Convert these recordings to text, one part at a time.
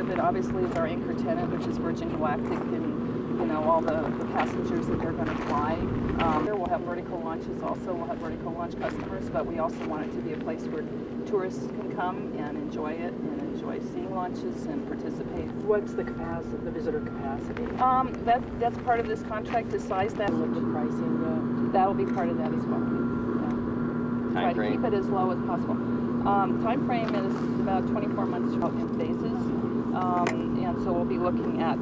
Part of it obviously is our anchor tenant, which is Virgin Galactic, and you know all the, the passengers that they're going to fly. Um, we'll have vertical launches also. We'll have vertical launch customers, but we also want it to be a place where tourists can come and enjoy it and enjoy seeing launches and participate. What's the capacity, the visitor capacity? Um, that that's part of this contract to size that. What the pricing, That'll be part of that as well. Yeah. Try Time to keep it as low as possible. Um, time frame is about 24 months out in phases, um, and so we'll be looking at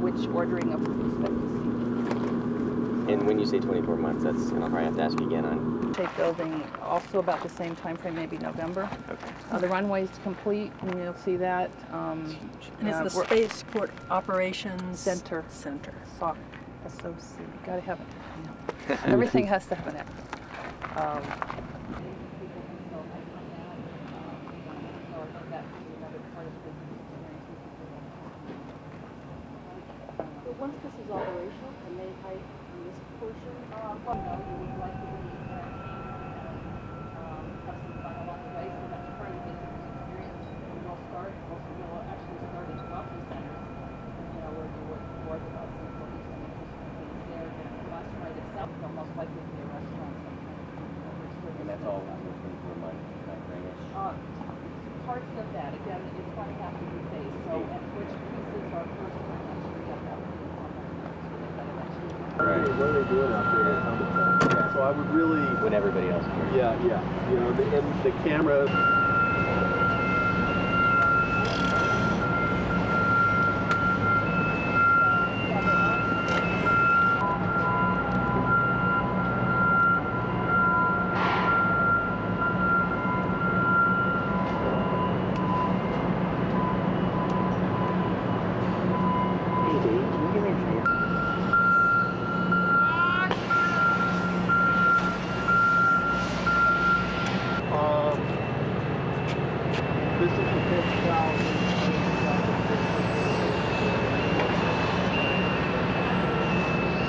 which ordering of we expect to And when you say 24 months, that's, and I'll probably have to ask you again on, see. Take building also about the same time frame, maybe November. okay. Uh, the runway's complete, and you'll see that. Um, And uh, the we're- Spaceport Operations Center. Center. SOC, SOC, gotta have it. you. Everything has to have an X. Um, Once this is operational, can they hike in this portion? Uh, well, no, you would like to be entertained and um, have some fun along the way, so that's part of the visitor's experience. And we'll start, we'll, we'll actually start at welcome centers, you know, where you would board the bus and we'll be some interesting things there. And the bus ride itself will most likely be a restaurant sometime. And that's all within the 24 month time frame-ish? Uh, parts of that, again, it's going to have to be phased, so at which pieces are first and actually get that. Are doing out there? So I would really, When everybody else can. yeah, yeah, you know, the, and the camera. Hey, Dave, can you give me a favor? Um, this is the fifth thousand.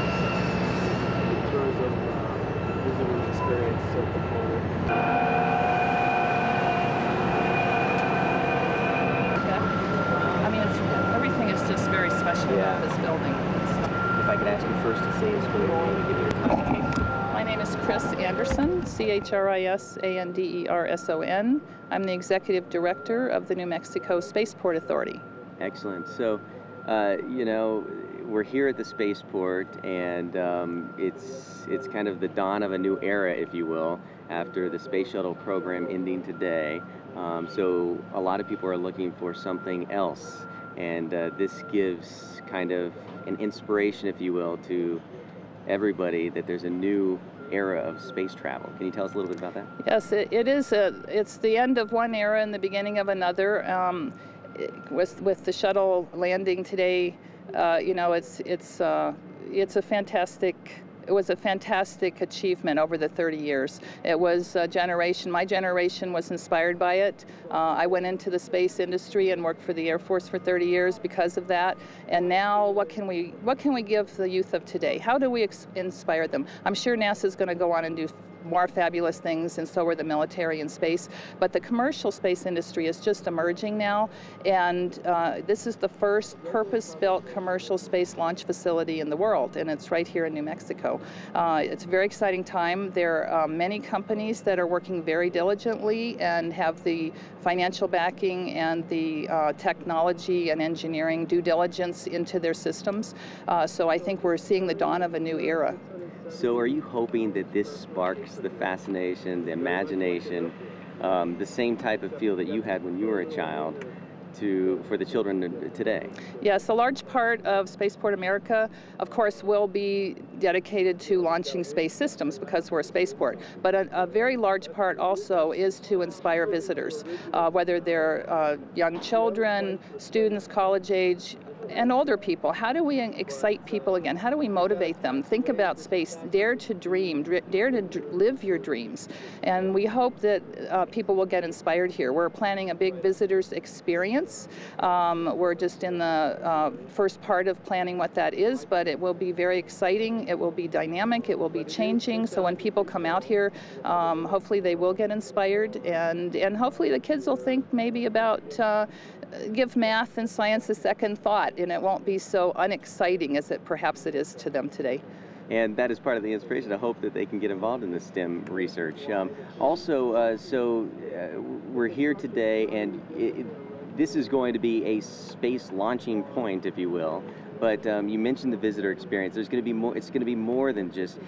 In terms of uh, visitor experience at the corner. I mean, it's, everything is just very special Yeah. about this building. If I could ask you first to say this for the name and give you your contact. My name is Chris Anderson, C-H-R-I-S-A-N-D-E-R-S-O-N. I'm the Executive Director of the New Mexico Spaceport Authority. Excellent. So, uh, you know, we're here at the spaceport, and um, it's it's kind of the dawn of a new era, if you will, after the space shuttle program ending today. Um, so, a lot of people are looking for something else, and uh, this gives kind of an inspiration, if you will, to everybody that there's a new era of space travel. Can you tell us a little bit about that? Yes, it, it is. A, it's the end of one era and the beginning of another. Um, with with the shuttle landing today, uh, you know, it's it's uh, it's a fantastic. It was a fantastic achievement over the 30 years. It was a generation. My generation was inspired by it. Uh, I went into the space industry and worked for the Air Force for 30 years because of that. And now, what can we what can we give the youth of today? How do we inspire them? I'm sure NASA is going to go on and do more fabulous things, and so are the military and space. But the commercial space industry is just emerging now, and uh, this is the first purpose-built commercial space launch facility in the world, and it's right here in New Mexico. Uh, it's a very exciting time. There are um, many companies that are working very diligently and have the financial backing and the uh, technology and engineering due diligence into their systems. Uh, so I think we're seeing the dawn of a new era. So, are you hoping that this sparks the fascination, the imagination um, the same type of feel that you had when you were a child to for the children today. Yes, a large part of Spaceport America, of course, will be dedicated to launching space systems because we're a spaceport. But a, a very large part also is to inspire visitors, uh, whether they're uh, young children, students, college age, and older people. How do we excite people again? How do we motivate them? Think about space. Dare to dream. Dare to live your dreams. And we hope that uh, people will get inspired here. We're planning a big visitors experience. Um, we're just in the uh, first part of planning what that is, but it will be very exciting. It will be dynamic. It will be changing. So when people come out here, um, hopefully they will get inspired, and and hopefully the kids will think maybe about. Uh, give math and science a second thought and it won't be so unexciting as it perhaps it is to them today. And that is part of the inspiration. I hope that they can get involved in the STEM research. Um, also, uh, so uh, we're here today, and it, it, this is going to be a space launching point, if you will. But um, you mentioned the visitor experience. There's going to be more. It's going to be more than just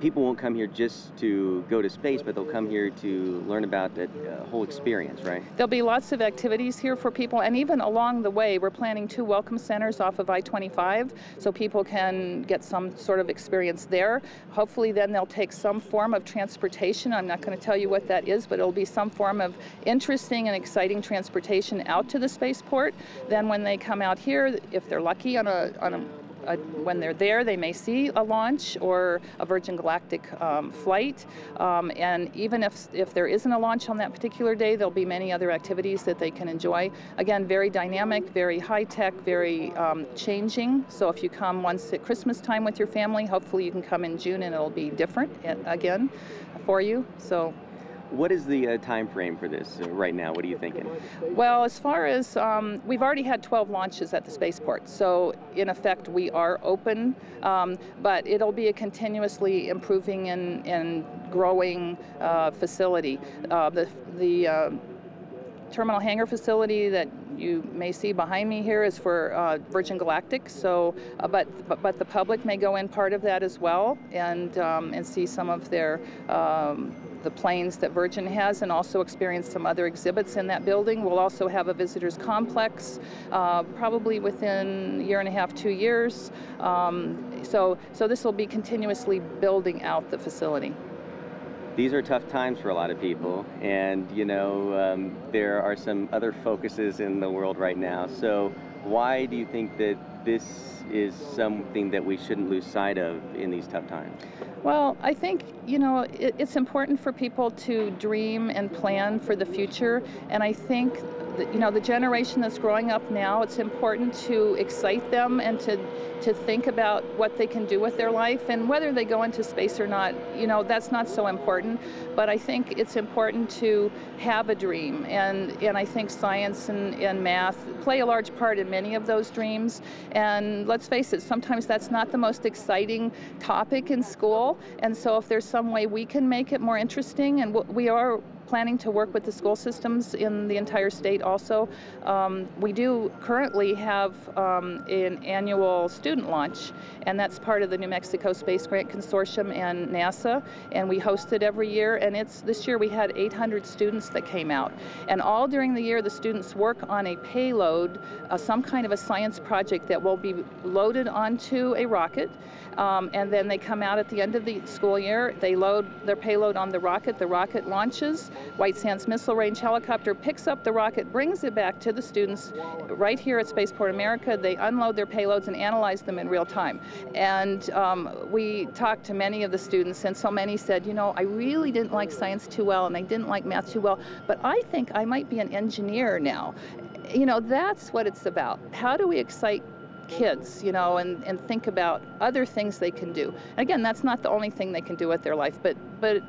people won't come here just to go to space, but they'll come here to learn about that uh, whole experience, right? There'll be lots of activities here for people, and even along the way, we're planning two welcome centers off of I-25, so people can get some sort of experience there. Hopefully, then they'll take some form of transportation. I'm not going to tell you what that is, but it'll be some form of interesting and exciting transportation out to the spaceport. Then, when they come out here, if they're lucky on a on a a, when they're there, they may see a launch or a Virgin Galactic um, flight. Um, and even if, if there isn't a launch on that particular day, there'll be many other activities that they can enjoy. Again, very dynamic, very high tech, very um, changing. So if you come once at Christmas time with your family, hopefully you can come in June and it'll be different eh, again for you. So what is the uh, time frame for this uh, right now? What are you thinking? Well, as far as um, we've already had 12 launches at the spaceport, so in effect we are open, um, but it'll be a continuously improving and, and growing uh, facility. Uh, the the uh, terminal hangar facility that you may see behind me here is for uh, Virgin Galactic. So, uh, but, but, but the public may go in part of that as well and um, and see some of their um, the planes that Virgin has and also experience some other exhibits in that building. We'll also have a visitors complex uh, probably within a year and a half, two years. Um, so, so this will be continuously building out the facility these are tough times for a lot of people, and you know um, there are some other focuses in the world right now. So, why do you think that this is something that we shouldn't lose sight of in these tough times? Well, I think, you know, it, it's important for people to dream and plan for the future. And I think, that, you know, the generation that's growing up now, it's important to excite them and to, to think about what they can do with their life. And whether they go into space or not, you know, that's not so important. But I think it's important to have a dream. And, and I think science and, and math play a large part in many of those dreams. And let's face it, sometimes that's not the most exciting topic in school. And so if there's some way we can make it more interesting, and we are planning to work with the school systems in the entire state also. Um, we do currently have um, an annual student launch, and that's part of the New Mexico Space Grant Consortium and NASA, and we host it every year. And it's this year we had 800 students that came out, and all during the year the students work on a payload, uh, some kind of a science project that will be loaded onto a rocket, um, and then they come out at the end of the school year. They load their payload on the rocket. The rocket launches. White Sands Missile Range helicopter picks up the rocket, brings it back to the students right here at Spaceport America. They unload their payloads and analyze them in real time. And um, we talked to many of the students, and so many said, you know, I really didn't like science too well, and I didn't like math too well, but I think I might be an engineer now. You know, that's what it's about. How do we excite kids, you know, and, and think about other things they can do. Again, that's not the only thing they can do with their life, but but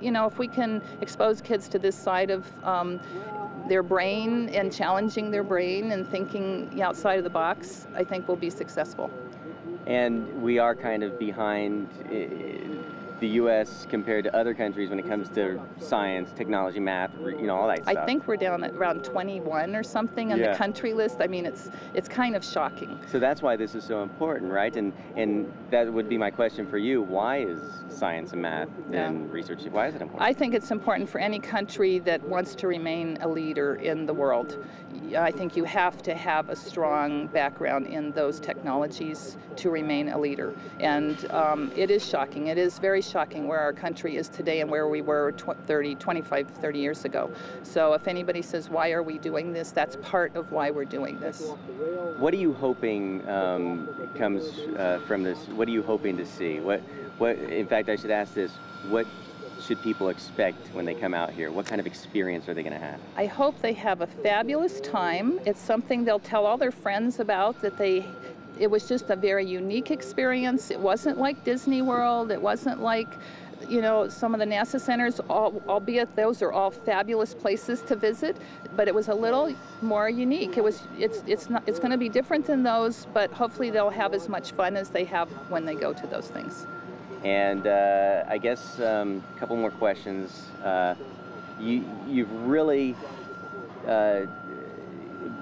you know, if we can expose kids to this side of um, their brain and challenging their brain and thinking outside of the box, I think we'll be successful. And we are kind of behind eh, the U.S. compared to other countries when it comes to science, technology, math, you know, all that I think we're down at around 21 or something on Yeah. the country list. I mean, it's it's kind of shocking. So that's why this is so important, right? And and that would be my question for you. Why is science and math Yeah. and research? Why is it important? I think it's important for any country that wants to remain a leader in the world. I think you have to have a strong background in those technologies to remain a leader. And um, it is shocking. It is very shocking where our country is today and where we were tw- 30, 25, 30 years ago. So if anybody says, why are we doing this? That's part of why we're doing this. What are you hoping um, comes uh, from this? What are you hoping to see? What, what? In fact, I should ask this: What should people expect when they come out here? What kind of experience are they going to have? I hope they have a fabulous time. It's something they'll tell all their friends about that they it was just a very unique experience. It wasn't like Disney World. It wasn't like you know some of the NASA centers, albeit those are all fabulous places to visit, but it was a little more unique. It was it's it's not it's going to be different than those, but hopefully they'll have as much fun as they have when they go to those things. And uh, I guess um, a couple more questions. Uh, you, you've really uh,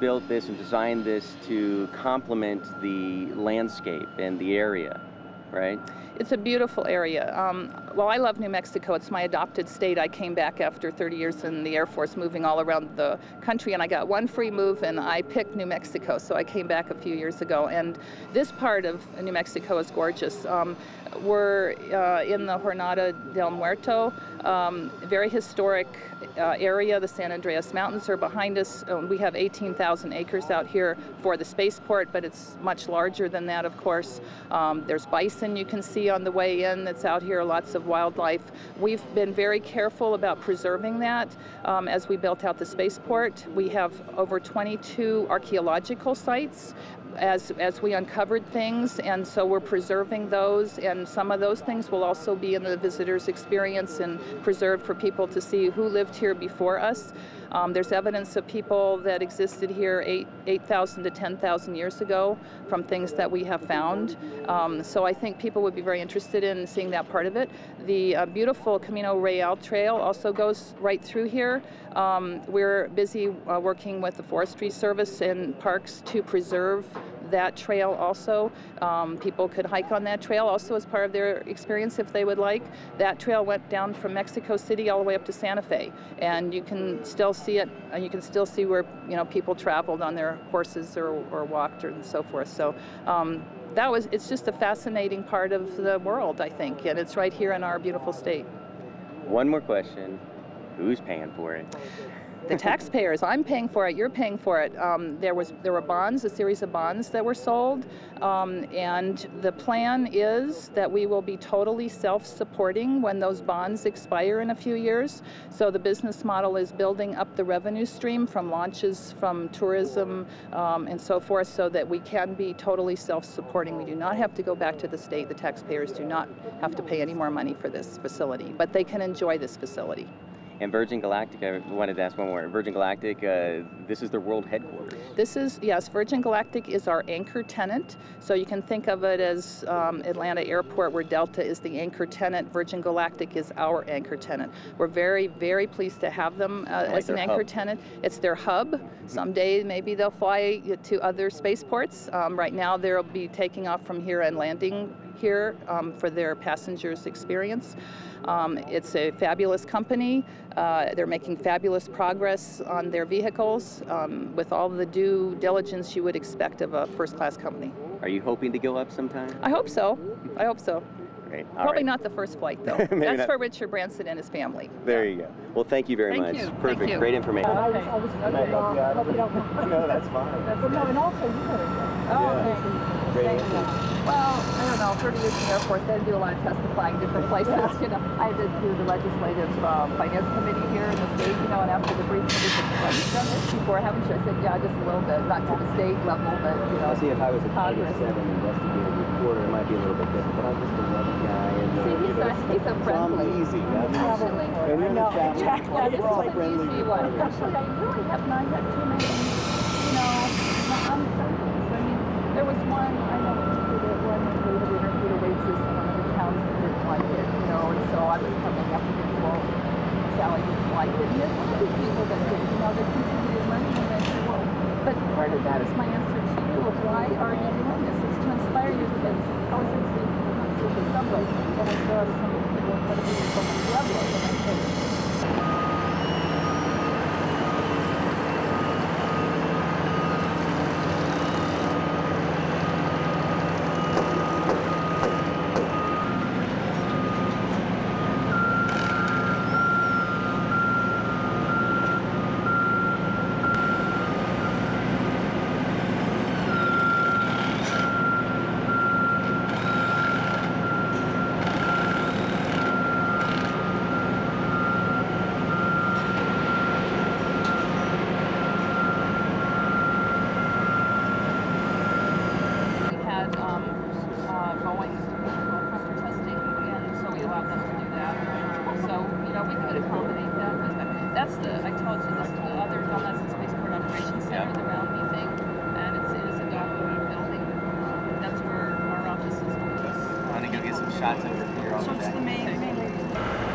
built this and designed this to complement the landscape and the area, right? It's a beautiful area. Um, well, I love New Mexico. It's my adopted state. I came back after 30 years in the Air Force, moving all around the country, and I got one free move, and I picked New Mexico. So I came back a few years ago, and this part of New Mexico is gorgeous. Um, we're uh, in the Jornada del Muerto, um, very historic uh, area. The San Andreas Mountains are behind us. Uh, we have 18,000 acres out here for the spaceport, but it's much larger than that, of course. Um, there's bison you can see on the way in that's out here, lots of wildlife. We've been very careful about preserving that um, as we built out the spaceport. We have over 22 archaeological sites as, as we uncovered things, and so we're preserving those, and some of those things will also be in the visitor's experience and preserved for people to see who lived here before us. Um, there's evidence of people that existed here 8 8,000 to 10,000 years ago from things that we have found. Um, so I think people would be very interested in seeing that part of it. The uh, beautiful Camino Real Trail also goes right through here. Um, we're busy uh, working with the Forestry Service and parks to preserve that trail also. Um, people could hike on that trail also as part of their experience if they would like. That trail went down from Mexico City all the way up to Santa Fe, and you can still see it. And you can still see where you know people traveled on their horses or, or walked or and so forth. So. Um, that was it's just a fascinating part of the world i think and it's right here in our beautiful state One more question: Who's paying for it? The taxpayers. I'm paying for it. You're paying for it. Um, there was there were bonds, a series of bonds that were sold, um, and the plan is that we will be totally self-supporting when those bonds expire in a few years. So the business model is building up the revenue stream from launches, from tourism, um, and so forth, so that we can be totally self-supporting. We do not have to go back to the state. The taxpayers do not have to pay any more money for this facility, but they can enjoy this facility. And Virgin Galactic, I wanted to ask one more. Virgin Galactic, uh, this is their world headquarters. This is, yes, Virgin Galactic is our anchor tenant. So you can think of it as um, Atlanta Airport, where Delta is the anchor tenant. Virgin Galactic is our anchor tenant. We're very, very pleased to have them uh, Like as an anchor hub. tenant. It's their hub. Someday maybe they'll fly to other spaceports. Um, right now they'll be taking off from here and landing here um, for their passengers' experience. Um, it's a fabulous company. Uh, they're making fabulous progress on their vehicles um, with all the due diligence you would expect of a first-class company. Are you hoping to go up sometime? I hope so. I hope so. Great. All Probably right. not the first flight, though. That's not. for Richard Branson and his family. There you go. Well, thank you very Thank much. you. Thank Perfect. you. Great information. I was, I was, Can I help you out? hope you don't. No, that's fine. But no, and also you. Oh, Yeah. okay. Great Thank you. Well, I don't know, 30 years in the Air Force, I had to do a lot of testifying different places, you know. I had to do the legislative uh, finance committee here in the state, you know, and after the briefing, they said, have you done this before, haven't you? I said, yeah, just a little bit, not to the state level, but, you know. I'll see if I was a Congress. VII investigative reporter, it might be a little bit different, but I'm just a loving guy. And, uh, See, he's you know, a, he's a so I'm friendly. easy. I mean, Actually, and you're No, the traveler. Yeah, this We're is an friendly easy one. Actually, I really have not had too many, you know, unfriendlies. I mean, there was one, I know people that one that we had interviewed a waitress in one of the towns that didn't like it, you know, or I was coming up against well, Sally didn't like you but part of that is my answer to you of why are you? It's to inspire your kids. I was in the subway and I saw We had um, uh, Boeing helicopter testing, and so we allowed them to do that. So, you know, we could accommodate that, but that- that's the, I told you, this, the other, well, that's the Spaceport Operations Center, the Mountie thing, and it's, it is a government building. That's where our office is. I want to go get some shots over here on So it's the main, main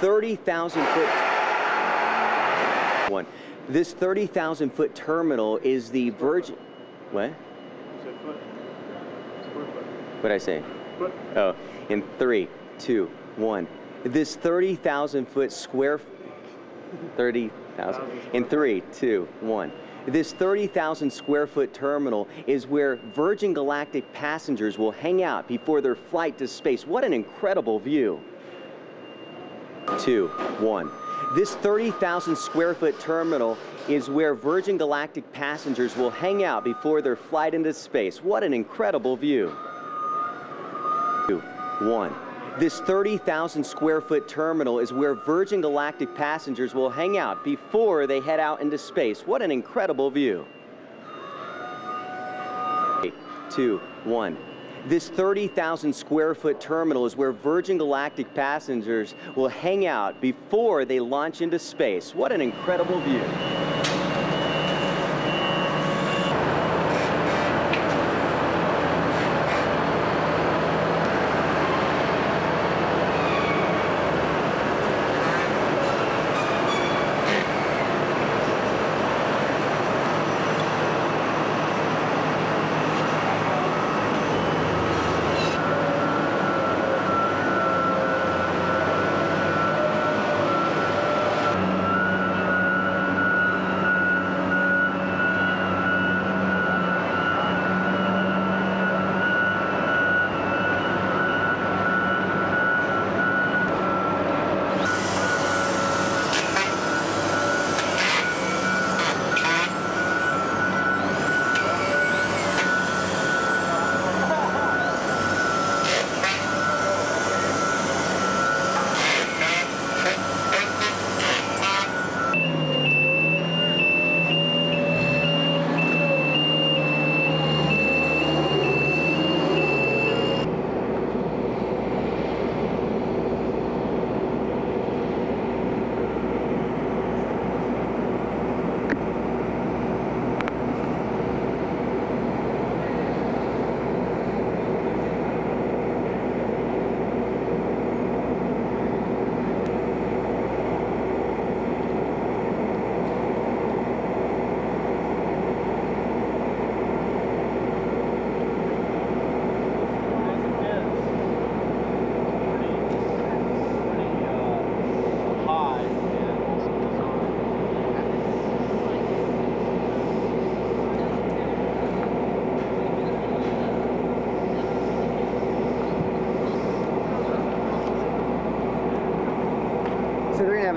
30,000 foot one. This 30,000 foot terminal is the Virgin. What? What'd I say? Foot. Oh, in three, two, one. This 30,000 foot square, 30,000, in three, two, one. This 30,000 square foot terminal is where Virgin Galactic passengers will hang out before their flight to space. What an incredible view. Two, one. This 30,000 square foot terminal is where Virgin Galactic passengers will hang out before their flight into space. What an incredible view. Two, one. This 30,000 square foot terminal is where Virgin Galactic passengers will hang out before they head out into space. What an incredible view. Three, Two, one. This 30,000 square foot terminal is where Virgin Galactic passengers will hang out before they launch into space. What an incredible view.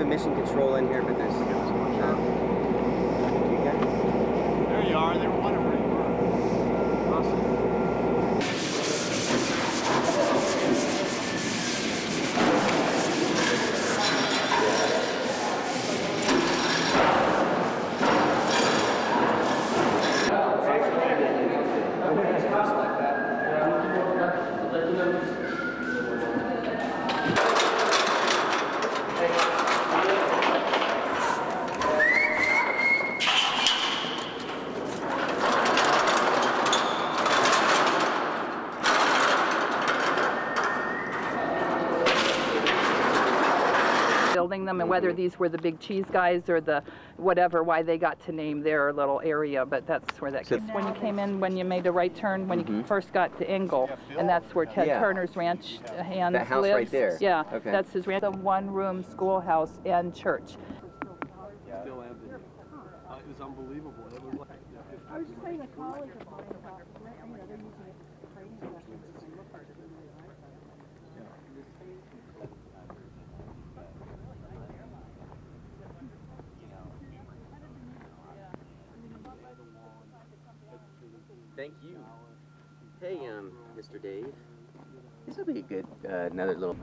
Mission control in here, but there's no. You guys? There you are. They were wondering where you were. Awesome. building them and whether these were the big cheese guys or the whatever, why they got to name their little area, but that's where that So- came. When you came in, when you made a right turn, when you first got to Engle, and that's where Ted Yeah. Turner's ranch uh, hands That house lives. right there? Yeah, Okay. that's his ranch, The one-room schoolhouse and church. Still have it. Uh, it was unbelievable. It was like, I was just saying a colleague of mine about, you know, they're using it for training sessions. Thank you. Hey, um, Mr. Dave. This will be a good, uh, another little.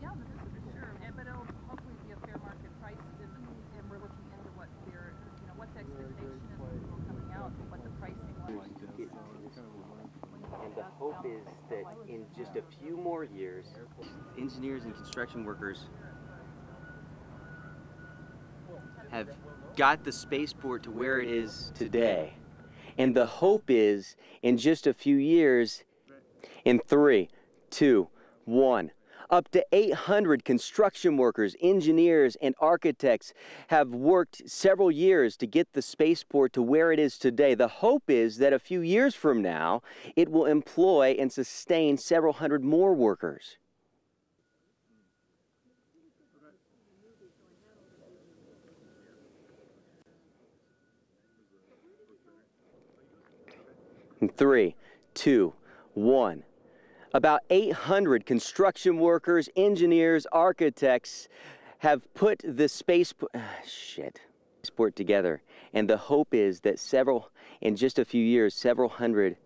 Yeah, the visitor, sure, and, but it'll hopefully be a fair market price, and, and we're looking into what their, you know, what the expectation is of people coming out, and what the pricing was. And the hope is that in just a few more years, engineers and construction workers have got the spaceport to where it is today. And the hope is in just a few years, in three, two, one, up to 800 construction workers, engineers, and architects have worked several years to get the spaceport to where it is today. The hope is that a few years from now, it will employ and sustain several hundred more workers. Three, two, one. About 800 construction workers, engineers, architects have put the space. ah, shit. sport together. And the hope is that several, in just a few years, several hundred,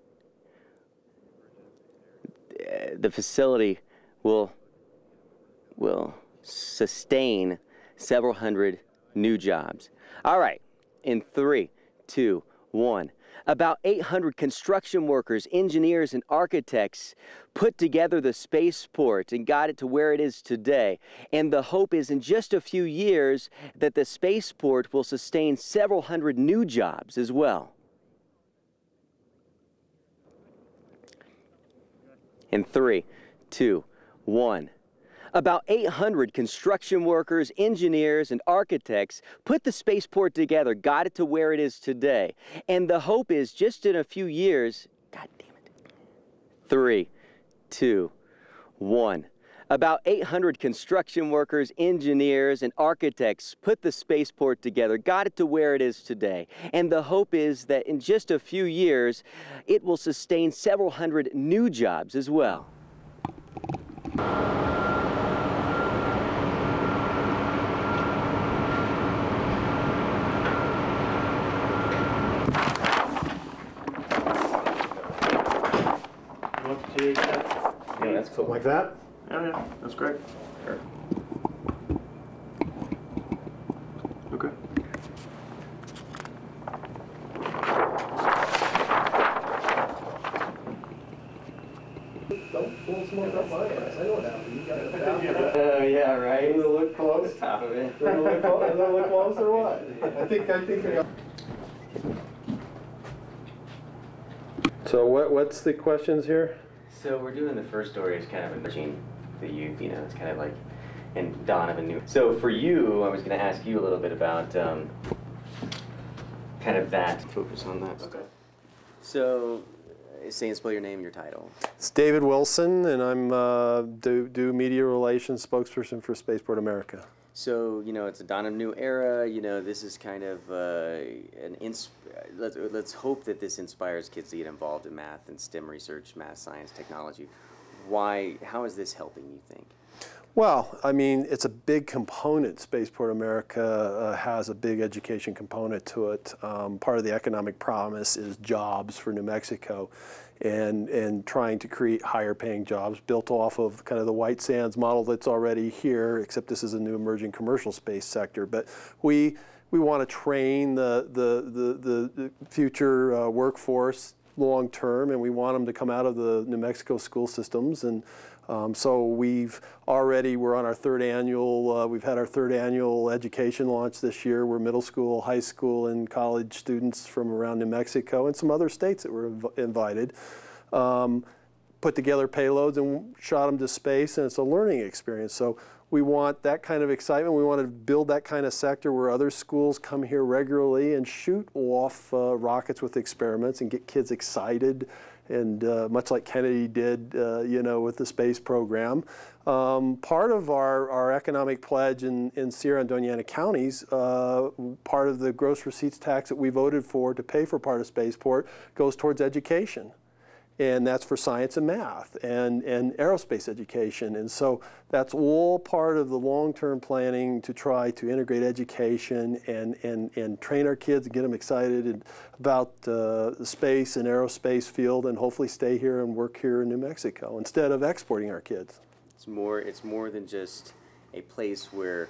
uh, the facility will will sustain several hundred new jobs. All right, in three, two, one. About 800 construction workers, engineers, and architects put together the spaceport and got it to where it is today. And the hope is in just a few years that the spaceport will sustain several hundred new jobs as well. In three, two, one. About 800 construction workers, engineers, and architects put the spaceport together, got it to where it is today. And the hope is just in a few years, God damn it. Three, two, one. About 800 construction workers, engineers, and architects put the spaceport together, got it to where it is today. And the hope is that in just a few years, it will sustain several hundred new jobs as well. Want to THF? Yeah, that's cool. Like that? Yeah, yeah, that's great. Okay. Don't pull smoke up my ass. I know what happened. You got it. Oh, yeah, right? Does it look close? Top of it. Does it look close? Does it look close or what? I think, I think. I- So what, what's the questions here? So we're doing the first story is kind of enriching the youth, you know, it's kind of like in dawn of a new. So for you, I was going to ask you a little bit about um, kind of that. Focus on that. Okay. So, say and spell your name and your title. It's David Wilson, and I'm uh, do, do media relations spokesperson for Spaceport America. So you know, it's a dawn of new era. You know, this is kind of uh, an ins- let's let's hope that this inspires kids to get involved in math and STEM research, math, science, technology. Why? How is this helping? You think? Well, I mean, it's a big component. Spaceport America uh, has a big education component to it. Um, part of the economic promise is jobs for New Mexico and, and trying to create higher paying jobs built off of kind of the White Sands model that's already here, except this is a new emerging commercial space sector. But we, we want to train the, the, the, the future uh, workforce long term, and we want them to come out of the New Mexico school systems. And um, so we've already, we're on our third annual, uh, we've had our third annual education launch this year. We're middle school, high school, and college students from around New Mexico and some other states that were inv- invited. Um, put together payloads and shot them to space, and it's a learning experience. So we want that kind of excitement. We want to build that kind of sector where other schools come here regularly and shoot off uh, rockets with experiments and get kids excited. And uh, much like Kennedy did, uh, you know, with the space program. Um, part of our, our economic pledge in, in Sierra and Doña Ana counties, uh, part of the gross receipts tax that we voted for to pay for part of Spaceport goes towards education and that's for science and math and, and aerospace education. And so that's all part of the long-term planning to try to integrate education and, and, and train our kids and get them excited about uh, the space and aerospace field and hopefully stay here and work here in New Mexico instead of exporting our kids. It's more. It's more than just a place where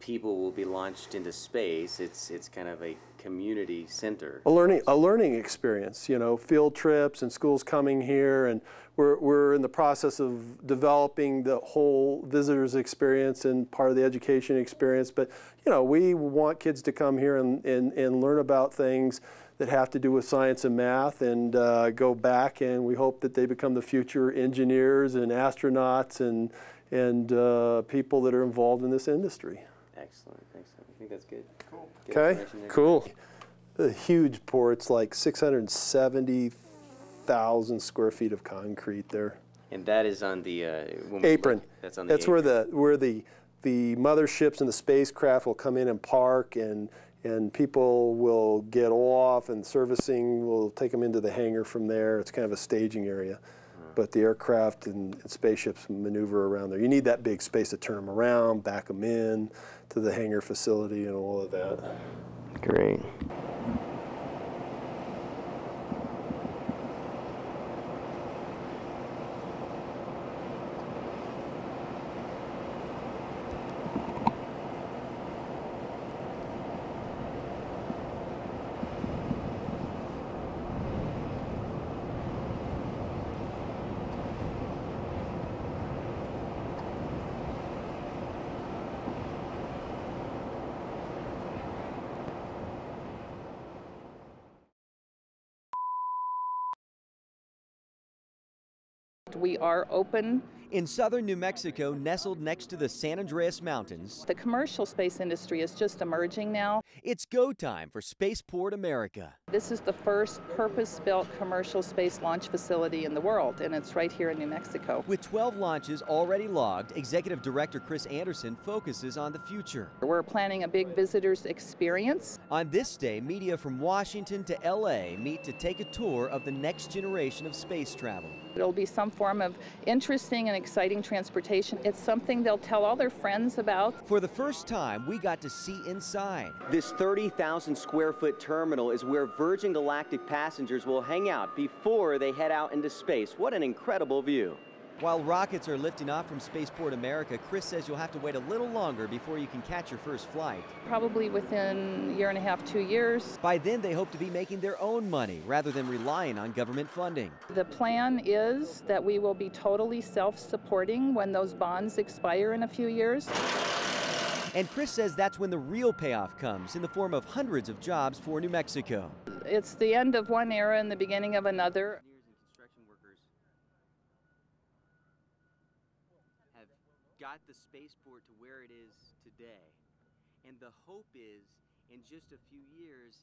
people will be launched into space. It's it's kind of a community center. a learning a learning experience you know field trips and schools coming here and we're, we're in the process of developing the whole visitors experience and part of the education experience but you know we want kids to come here and, and, and learn about things that have to do with science and math and uh, go back and we hope that they become the future engineers and astronauts and and uh, people that are involved in this industry Excellent. Excellent. I think that's good. Cool. Okay, cool. A huge port. It's like 670,000 square feet of concrete there. And that is on the uh, Apron. look- That's on the. That's where the where the the motherships and the spacecraft will come in and park, and and people will get off, and servicing will take them into the hangar from there. It's kind of a staging area. But the aircraft and, and spaceships maneuver around there. You need that big space to turn them around, back them in to the hangar facility, and all of that. Great. We are open. In southern New Mexico, nestled next to the San Andres Mountains, The commercial space industry is just emerging now. it's go time for Spaceport America. This is the first purpose-built commercial space launch facility in the world, and it's right here in New Mexico. With 12 launches already logged, Executive Director Chris Anderson focuses on the future. We're planning a big visitors experience. On this day, media from Washington to LA meet to take a tour of the next generation of space travel. It'll be some form of interesting and exciting transportation. It's something they'll tell all their friends about. For the first time, we got to see inside. This 30,000 square foot terminal is where Virgin Galactic passengers will hang out before they head out into space. What an incredible view. While rockets are lifting off from Spaceport America, Chris says you'll have to wait a little longer before you can catch your first flight. Probably within a year and a half, two years. By then, they hope to be making their own money rather than relying on government funding. The plan is that we will be totally self-supporting when those bonds expire in a few years. And Chris says that's when the real payoff comes in the form of hundreds of jobs for New Mexico. It's the end of one era and the beginning of another. Engineers and construction workers have got the spaceport to where it is today. And the hope is in just a few years,